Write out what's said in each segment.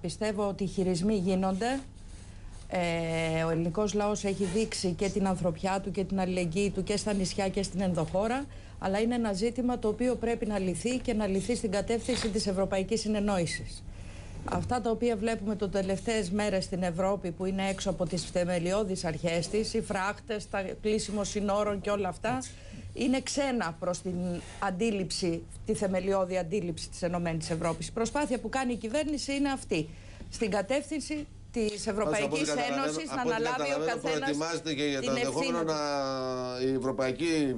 Πιστεύω ότι οι χειρισμοί γίνονται. Ε, ο ελληνικός λαός έχει δείξει και την ανθρωπιά του και την αλληλεγγύη του και στα νησιά και στην ενδοχώρα αλλά είναι ένα ζήτημα το οποίο πρέπει να λυθεί και να λυθεί στην κατεύθυνση της ευρωπαϊκής συνεννόησης. Αυτά τα οποία βλέπουμε το τελευταίες μέρες στην Ευρώπη που είναι έξω από τις θεμελιώδεις αρχές της, οι φράχτες, τα κλείσιμο συνόρων και όλα αυτά είναι ξένα προς την αντίληψη, τη θεμελιώδη αντίληψη της Ενωμένης Ευρώπης. Η προσπάθεια που κάνει η κυβέρνηση είναι αυτή, στην κατεύθυνση της Ευρωπαϊκής Ένωσης να αναλάβει ο καθένας. Προετοιμάζεται και για το ενδεχόμενο να η ευρωπαϊκή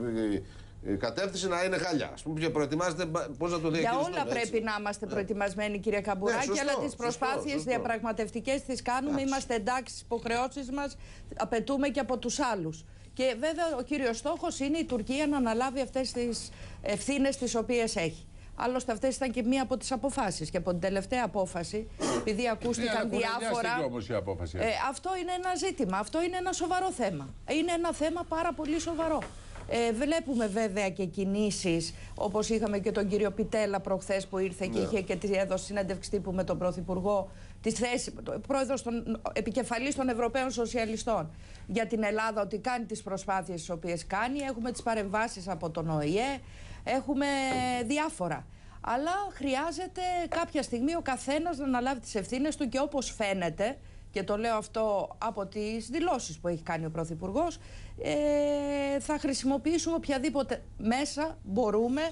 κατεύθυνση να είναι χαλιά. Α πούμε, και προετοιμάζεται πώς να το διαχειριστούμε. Για όλα πρέπει να είμαστε προετοιμασμένοι, κύριε Καμπουράκη, Ναι, σωστό, αλλά τις προσπάθειες σωστό. διαπραγματευτικές τις κάνουμε. Είμαστε εντάξει στις υποχρεώσεις μας, απαιτούμε και από τους άλλους. Και βέβαια ο κύριος στόχος είναι η Τουρκία να αναλάβει αυτές τις ευθύνες τις οποίες έχει. Άλλωστε, αυτές ήταν και μία από τις αποφάσεις. Και από την τελευταία απόφαση, επειδή Ναι, ακούστηκαν αλλά διάφορα. κουρελιάστηκε όμως η απόφαση. Ε, αυτό είναι ένα ζήτημα. Αυτό είναι ένα σοβαρό θέμα. Είναι ένα θέμα πάρα πολύ σοβαρό. Ε, βλέπουμε βέβαια και κινήσεις όπως είχαμε και τον κύριο Πιτέλα προχθές που ήρθε και είχε και τη έδωσε συνέντευξη τύπου με τον Πρωθυπουργό τη θέση, πρόεδρος των, επικεφαλής των Ευρωπαίων Σοσιαλιστών για την Ελλάδα ότι κάνει τις προσπάθειες τις οποίες κάνει. Έχουμε τις παρεμβάσεις από τον ΟΗΕ, έχουμε διάφορα. Αλλά χρειάζεται κάποια στιγμή ο καθένας να αναλάβει τις ευθύνες του και όπως φαίνεται και το λέω αυτό από τις δηλώσεις που έχει κάνει ο Πρωθυπουργός, ε, θα χρησιμοποιήσουμε οποιαδήποτε μέσα μπορούμε,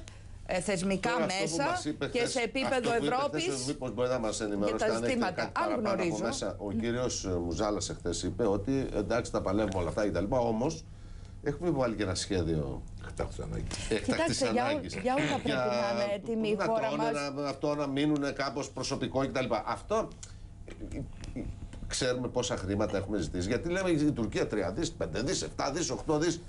ε, θεσμικά Τώρα, αυτό που μέσα μας είπε και χθες- σε επίπεδο αυτό που είπε Ευρώπης. χθες, Μήπως μπορεί να μας ενημερώσει τα αν έχετε ζητήματα. κάτι Αν παραπάνω από γνωρίζω. μέσα. Ο κύριος ε, Μουζάλας εχθές είπε ότι εντάξει τα παλεύουμε όλα αυτά κτλ. Όμως έχουμε βάλει και ένα σχέδιο Εκτάκτως ανάγκης. έκτακτης Κοιτάξτε, για, ανάγκης. ό- για όλα πρέπει να είναι έτοιμη η να χώρα τρώνε, μας. να- αυτό να μείνουν κάπως προσωπικό κτλ. Αυτό ε, ε, ξέρουμε πόσα χρήματα έχουμε ζητήσει. Γιατί λέμε η Τουρκία 3 δις, 5 δις, 7 δις, 8 δις.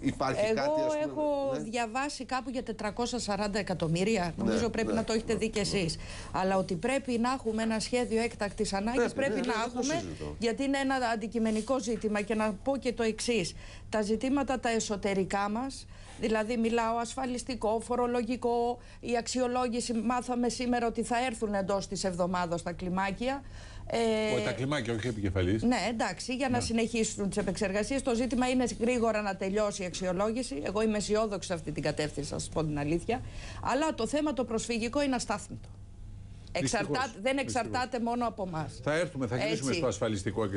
Υπάρχει Εγώ κάτι ας πούμε, έχω ναι. διαβάσει κάπου για 440 εκατομμύρια. Νομίζω πρέπει ναι, να το έχετε δει κι εσείς. Αλλά ότι πρέπει να έχουμε ένα σχέδιο έκτακτης ανάγκης Πρέπει, πρέπει ναι, να ναι, δεν το έχουμε. συζητώ. Γιατί είναι ένα αντικειμενικό ζήτημα. Και να πω και το εξής. Τα ζητήματα τα εσωτερικά μας, δηλαδή μιλάω ασφαλιστικό, φορολογικό, η αξιολόγηση. Μάθαμε σήμερα ότι θα έρθουν εντός της εβδομάδας τα κλιμάκια. Ε, Όχι, τα κλιμάκια, όχι επικεφαλής. ναι, εντάξει, για να συνεχίσουν τις επεξεργασίες. Το ζήτημα είναι γρήγορα να τελειώσει η αξιολόγηση. Εγώ είμαι αισιόδοξη σε αυτή την κατεύθυνση, να σας πω την αλήθεια. Αλλά το θέμα το προσφυγικό είναι αστάθμιτο. Δυστυχώς. Εξαρτάται, δεν εξαρτάται μόνο από εμάς. Θα έρθουμε, θα κλείσουμε Έτσι. στο ασφαλιστικό και